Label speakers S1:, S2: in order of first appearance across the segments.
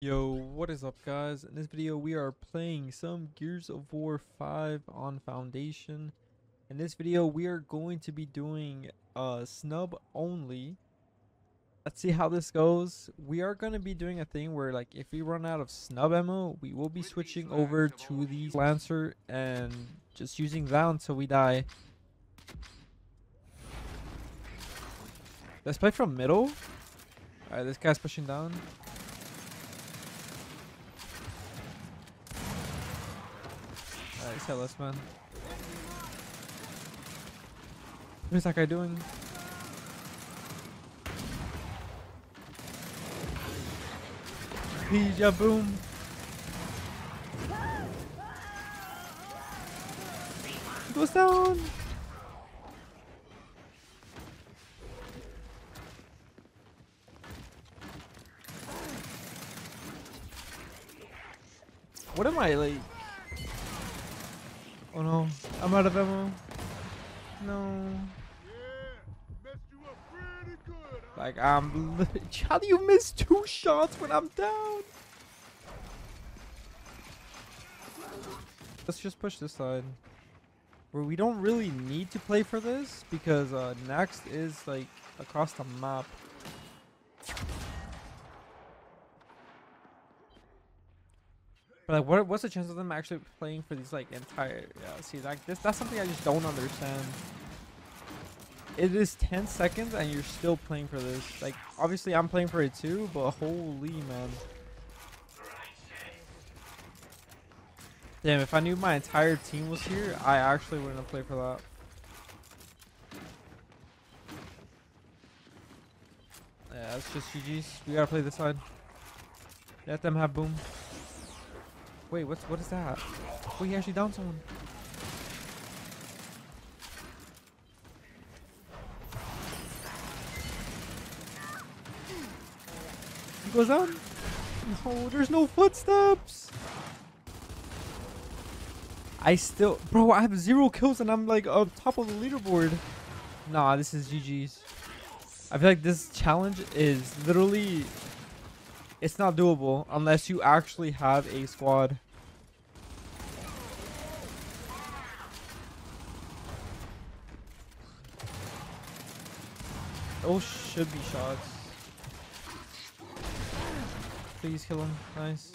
S1: Yo, what is up guys? In this video we are playing some Gears of War 5 on Foundation. In this video we are going to be doing uh snub only. Let's see how this goes. We are going to be doing a thing where like if we run out of snub ammo, we will be switching over to the Lancer and just using that until we die. Let's play from middle. Alright, this guy's pushing down. Alright, he's headless, man. What is that guy doing? Pija boom. Goes down. What am I like? I'm out of ammo. No. Like I'm. How do you miss two shots when I'm down? Let's just push this side. Where we don't really need to play for this because uh, next is like across the map. But like, what what's the chance of them actually playing for these like entire? Yeah, see, like this that's something I just don't understand. It is 10 seconds and you're still playing for this. Like, obviously I'm playing for it too, but holy man. Damn, if I knew my entire team was here, I actually wouldn't have played for that. Yeah, that's just GG's. We gotta play this side. Let them have boom. Wait, what's what is that? Wait, he actually downed someone. He goes down. No, there's no footsteps. I still, bro, I have zero kills and I'm like up top of the leaderboard. Nah, this is GG's. I feel like this challenge is literally, it's not doable unless you actually have a squad. Those should be shots. Please kill him. Nice.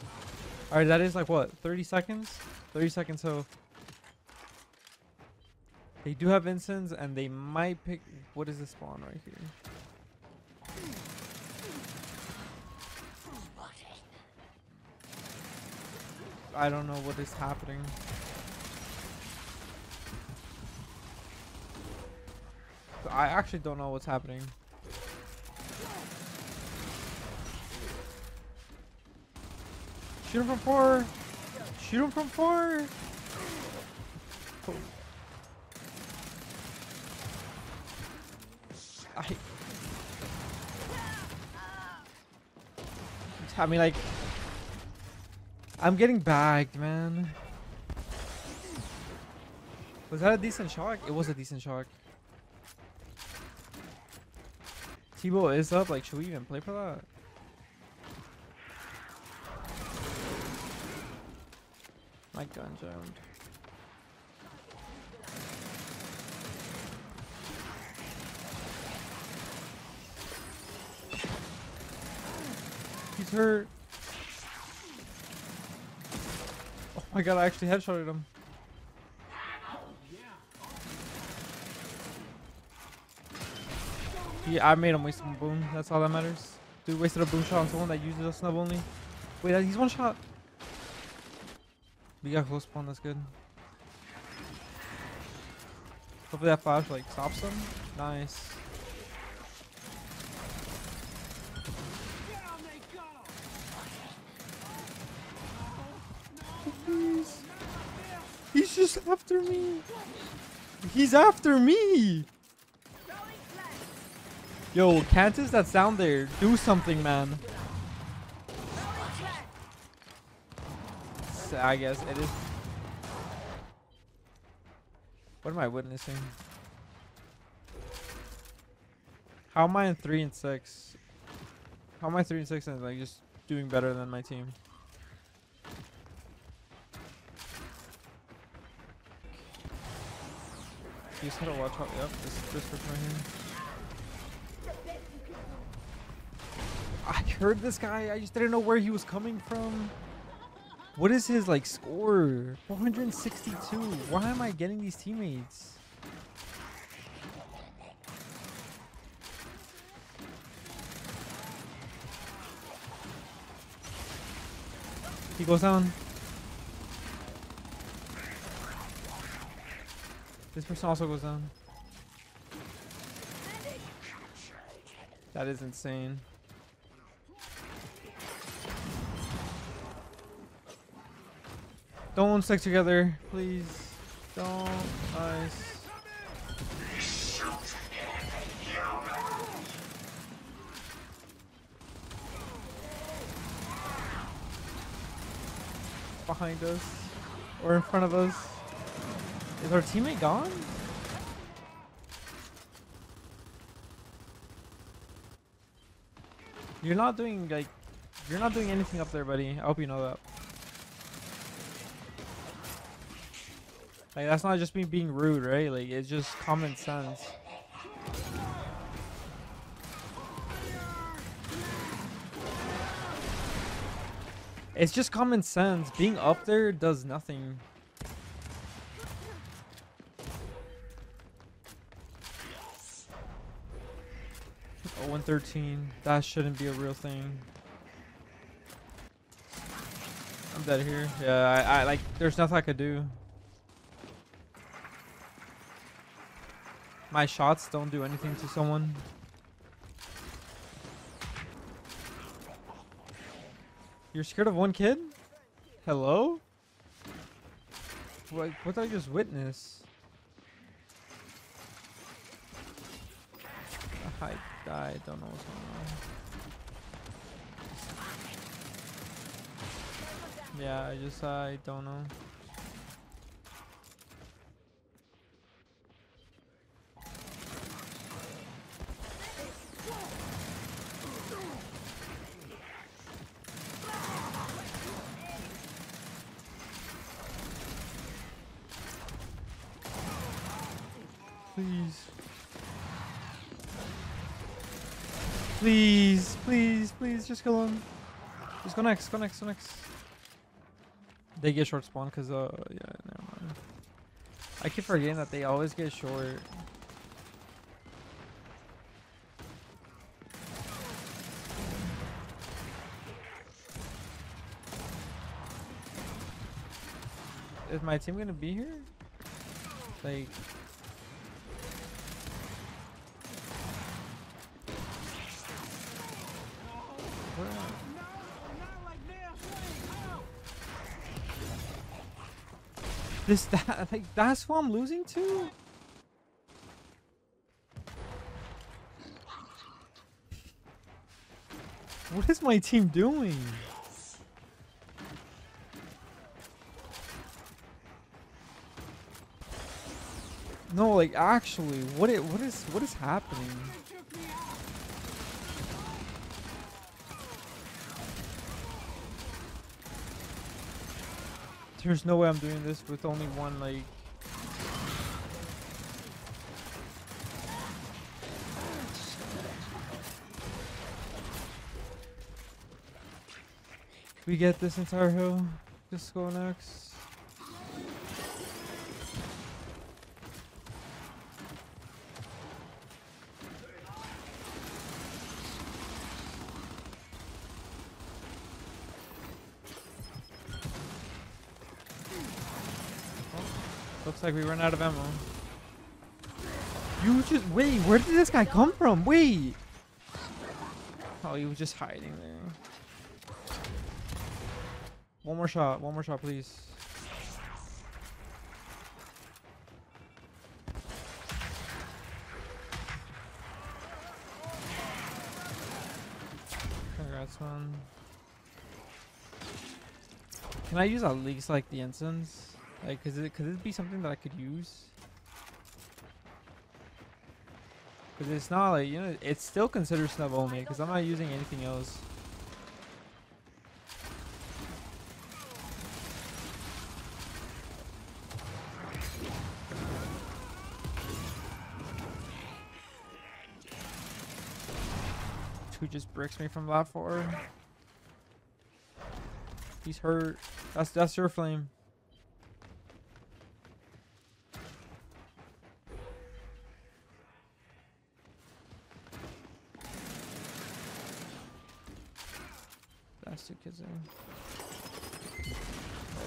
S1: Alright, that is like what? 30 seconds? 30 seconds so. They do have incense and they might pick. What is the spawn right here? I don't know what is happening. I actually don't know what's happening. Shoot him from far! Shoot him from four. I mean, like, I'm getting bagged, man. Was that a decent shot? It was a decent shot. T-Bow is up. Like, should we even play for that? My gun jammed. Hurt. Oh my god, I actually headshotted him. Yeah, I made him waste some boom. That's all that matters. Dude wasted a boom shot on someone that uses a snub only. Wait, he's one shot. We got close spawn, that's good. Hopefully that flash like stops them. Nice. Please. He's just after me. He's after me. Yo, Cantus that's down there, do something, man. I guess it is. What am I witnessing? How am I in three and six? How am I three and six and like just doing better than my team? You just gotta watch out. Yep, this this right here. I heard this guy. I just didn't know where he was coming from. What is his like score? 462. Why am I getting these teammates? He goes down. This person also goes down. That is insane. Don't stick together, please. Don't. Nice. Behind us. Or in front of us. Is our teammate gone? You're not doing like you're not doing anything up there, buddy. I hope you know that. Like that's not just me being rude, right? Like it's just common sense. It's just common sense. Being up there does nothing. Oh, 113. That shouldn't be a real thing. I'm dead here. Yeah, I, I like. There's nothing I could do. My shots don't do anything to someone. You're scared of one kid? Hello? What, what did I just witness? I, I don't know what's going on. Yeah, I just, I don't know. Please. Please, please, please, just kill him. Just go next, go next, go next. They get short spawn because, uh, yeah, never mind. I keep forgetting that they always get short. Is my team gonna be here? Like, This that like that's what I'm losing to? What is my team doing? No, like actually, what it what is what is happening? There's no way I'm doing this with only one, like... We get this entire hill. Just go next. Looks like we run out of ammo. You just wait. Where did this guy come from? Wait. Oh, he was just hiding there. One more shot. One more shot, please. Congrats, man. Can I use at least like the incense? Like, could it, could it be something that I could use? Because it's not like, you know, it's still considered snub only because I'm not using anything else. Who just bricks me from that far? He's hurt. That's that's your flame.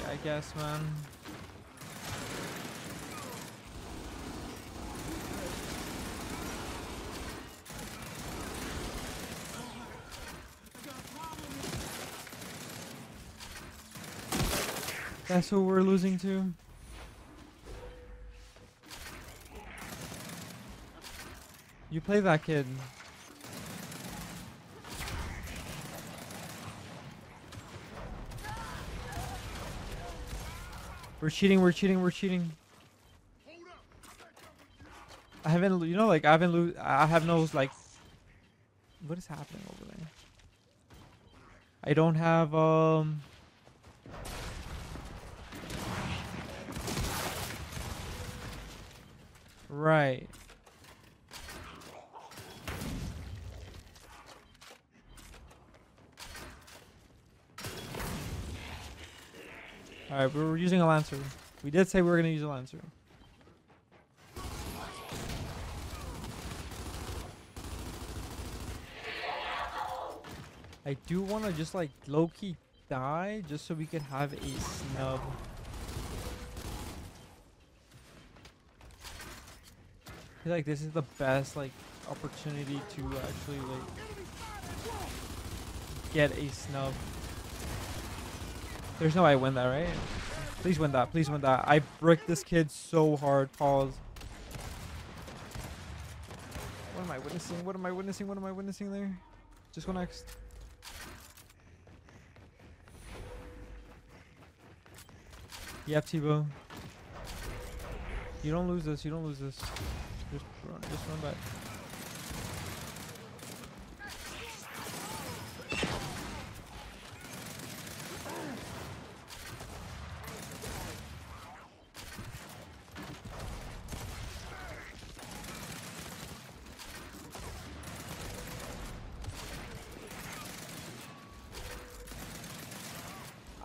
S1: I guess, man. That's who we're losing to. You play that kid. We're cheating, we're cheating, we're cheating. I haven't, you know, like, I haven't, lo I have no, like, what is happening over there? I don't have, um, right. Alright, we were using a Lancer. We did say we were to use a Lancer. I do want to just like low-key die just so we can have a snub. I feel like this is the best like opportunity to actually like get a snub. There's no way I win that, right? Please win that. Please win that. I bricked this kid so hard. Pause. What am I witnessing? What am I witnessing? What am I witnessing there? Just go next. Yep, Tebow. You don't lose this. You don't lose this. Just run. Just run back.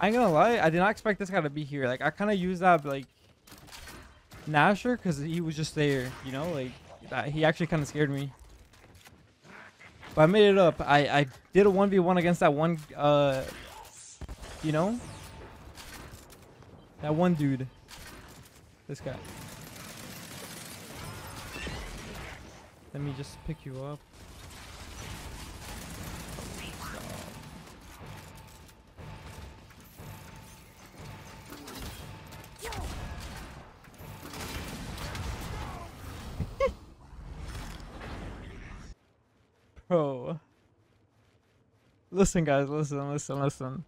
S1: I ain't gonna lie, I did not expect this guy to be here. Like, I kind of used that, like, Gnasher, because he was just there, you know? Like, that, he actually kind of scared me. But I made it up. I, I did a 1v1 against that one, uh, you know? That one dude. This guy. Let me just pick you up. Bro. Listen, guys. Listen, listen, listen.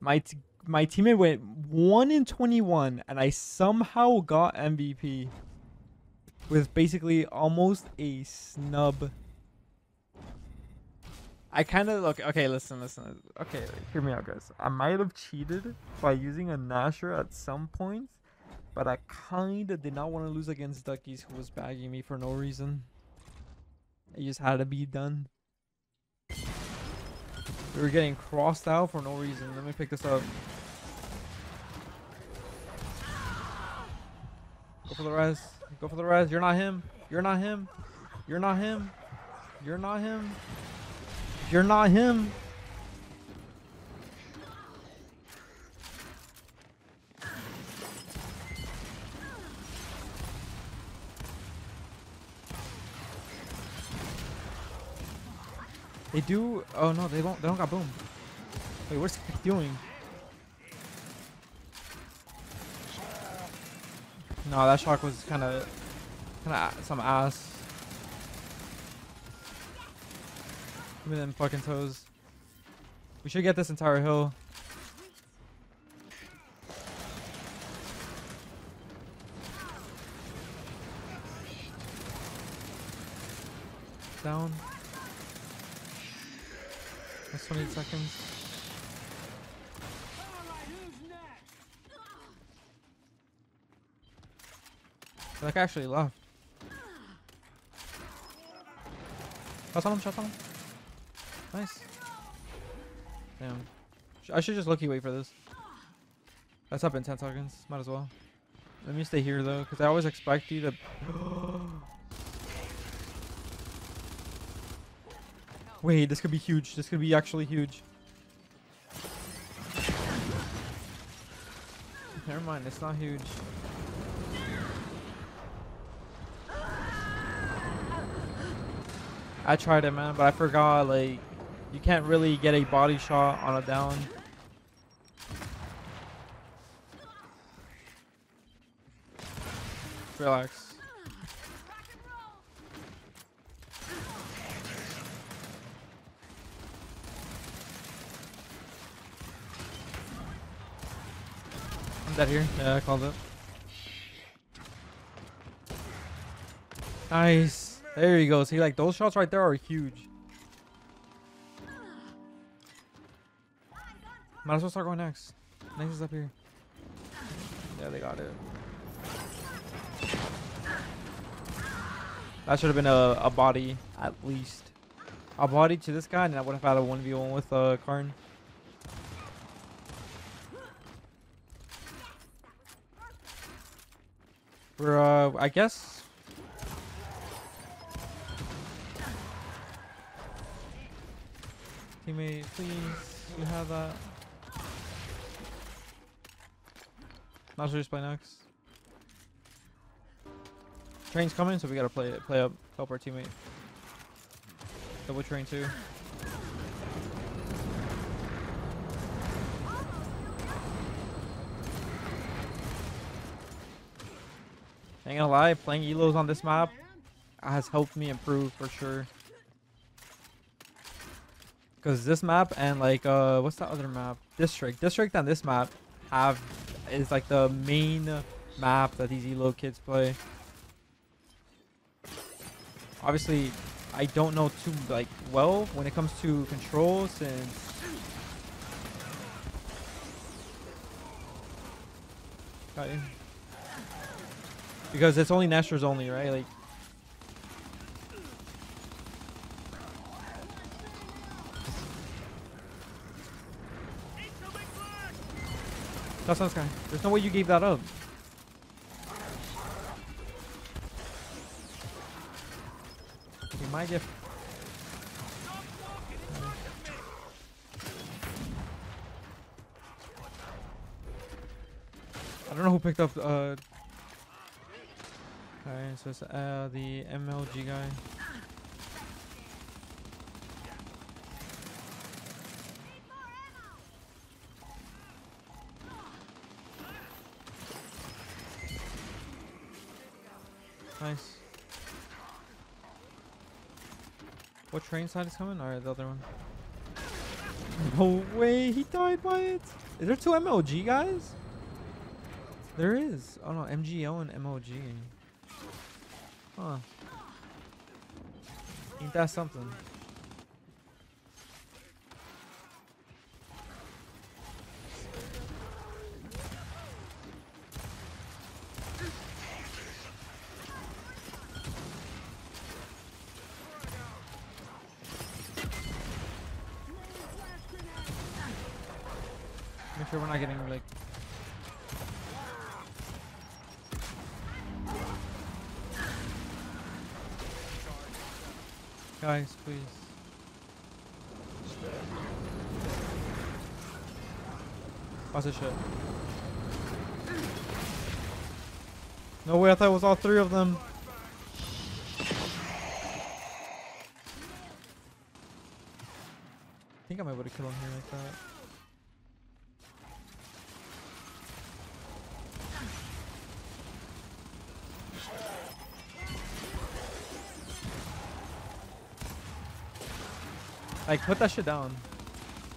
S1: My my teammate went 1 in 21, and I somehow got MVP. With basically almost a snub. I kind of look. Okay, listen, listen. Okay, hear me out, guys. I might have cheated by using a Gnasher at some points, but I kind of did not want to lose against Duckies, who was bagging me for no reason. It just had to be done. We were getting crossed out for no reason. Let me pick this up. Go for the res. Go for the res. You're not him. You're not him. You're not him. You're not him. You're not him. They do. Oh no, they don't. They don't got boom. Wait, what's he doing? No, that shark was kind of, kind of some ass. Give me them fucking toes. We should get this entire hill. down. That's 28 seconds. Like actually left. Shots on him, shots on him. Nice. Damn. I should just lucky wait for this. That's up in 10 seconds. Might as well. Let me stay here though, because I always expect you to. Wait, this could be huge. This could be actually huge. Never mind, it's not huge. I tried it, man, but I forgot, like, you can't really get a body shot on a down. Relax. I'm dead here. Yeah, I called it. Nice. There you go. See, like, those shots right there are huge. Might as well start going next. Next is up here. Yeah, they got it. That should have been a, a body, at least. A body to this guy, and I would have had a 1v1 with uh, Karn. We're, uh, I guess... Teammate, please, you have that. Not sure play next. Train's coming, so we gotta play it, play up, help our teammate. Double train too. Ain't gonna lie, playing Elos on this map has helped me improve for sure. Cause this map and like uh what's that other map? District. District and this map have is like the main map that these Elo kids play. Obviously, I don't know too like well when it comes to controls since Got you. Because it's only Nesters only, right? Like That's not guy. There's no way you gave that up. You might get. I don't know who picked up. Uh. Okay, so it's uh the MLG guy. Nice. What train side is coming? Alright, the other one. No way, he died by it. Is there two MLG guys? There is. Oh no, MGO and MLG. Huh. Ain't that something? Guys, please. What's this shit? No way, I thought it was all three of them. I think I might be able to kill him here like that. Like, put that shit down.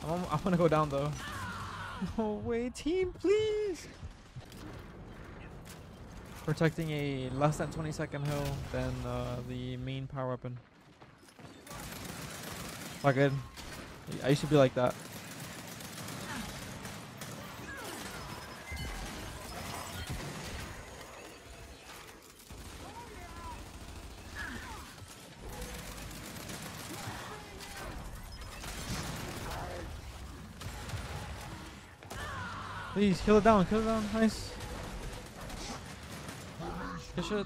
S1: I'm, I'm gonna go down though. No way, team, please! Protecting a less than 20 second hill than uh, the main power weapon. Not good. I used to be like that. Please kill it down, kill it down. Nice. Good shit.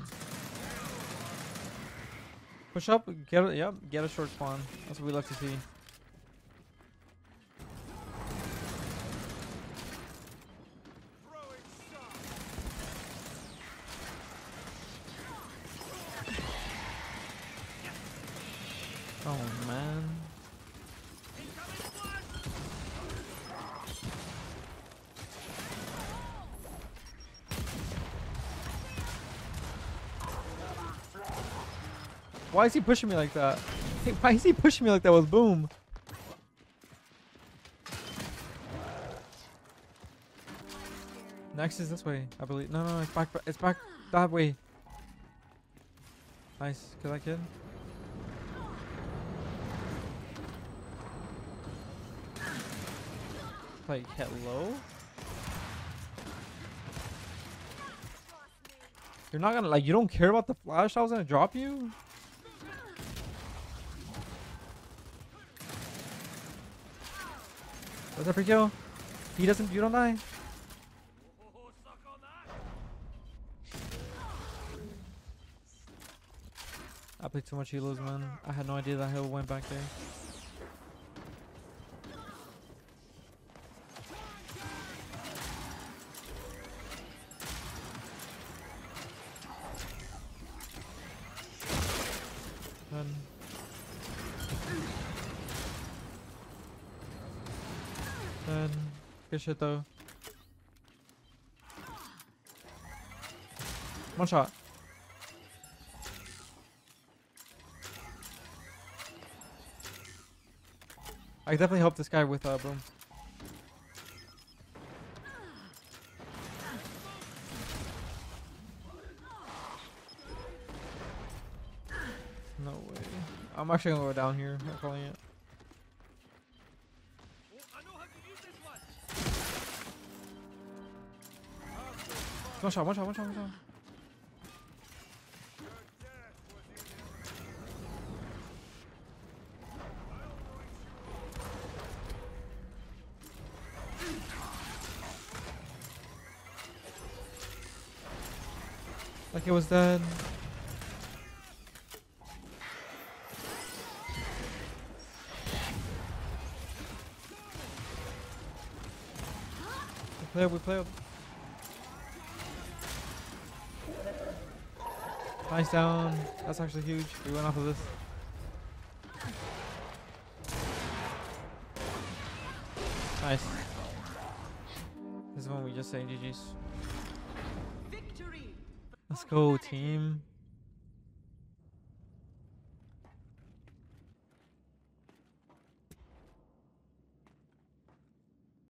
S1: Push up, get it, yep, get a short spawn. That's what we like to see. Oh man. Why is he pushing me like that? Hey, why is he pushing me like that with boom? Next is this way, I believe. No, no, it's back. It's back that way. Nice. Kill that kid. Like, hello? You're not gonna, like, you don't care about the flash I was gonna drop you? What's up, free kill? He doesn't, you don't die. I played too much healers, man. I had no idea that hill went back there. Done. Done. Shit though. One shot. I definitely help this guy with uh, boom. No way. I'm actually gonna go down here. I'm calling it. One shot, one shot, one shot, one shot. Like it was dead. We play up, we play up. Nice down. That's actually huge. We went off of this. Nice. This is when we just say GG's. Let's go, team.